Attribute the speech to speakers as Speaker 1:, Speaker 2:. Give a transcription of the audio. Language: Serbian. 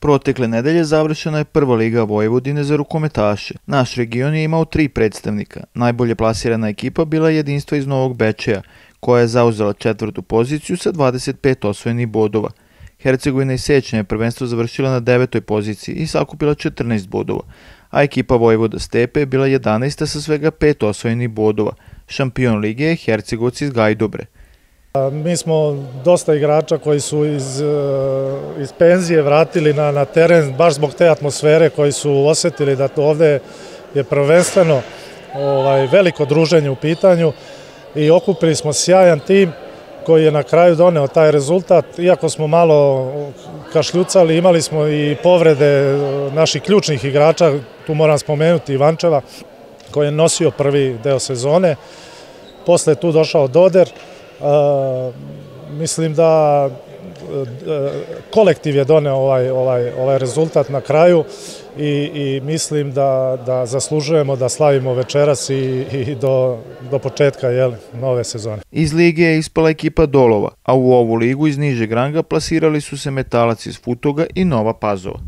Speaker 1: Protekle nedelje završena je prva liga Vojvodine za rukometaše. Naš region je imao tri predstavnika. Najbolje plasirana ekipa bila je jedinstva iz Novog Bečeja, koja je zauzela četvrtu poziciju sa 25 osvojenih bodova. Hercegovina i Sećanja je prvenstvo završila na devetoj poziciji i sakupila 14 bodova, a ekipa Vojvoda Stepe je bila 11. sa svega pet osvojenih bodova. Šampion lige je Hercegovci iz Gajdobre.
Speaker 2: Mi smo dosta igrača koji su iz, e, iz penzije vratili na, na teren baš zbog te atmosfere koji su osetili da to ovde je prvenstveno ovaj, veliko druženje u pitanju i okupili smo sjajan tim koji je na kraju doneo taj rezultat. Iako smo malo kašljucali, imali smo i povrede naših ključnih igrača, tu moram spomenuti Ivančeva, koji je nosio prvi deo sezone. Posle je tu došao Doder, mislim da kolektiv je doneo ovaj, ovaj, ovaj rezultat na kraju i, i mislim da, da zaslužujemo da slavimo večeras i, i do, do početka jel, nove sezone.
Speaker 1: Iz lige je ispala ekipa Dolova, a u ovu ligu iz nižeg ranga plasirali su se metalac iz Futoga i Nova Pazova.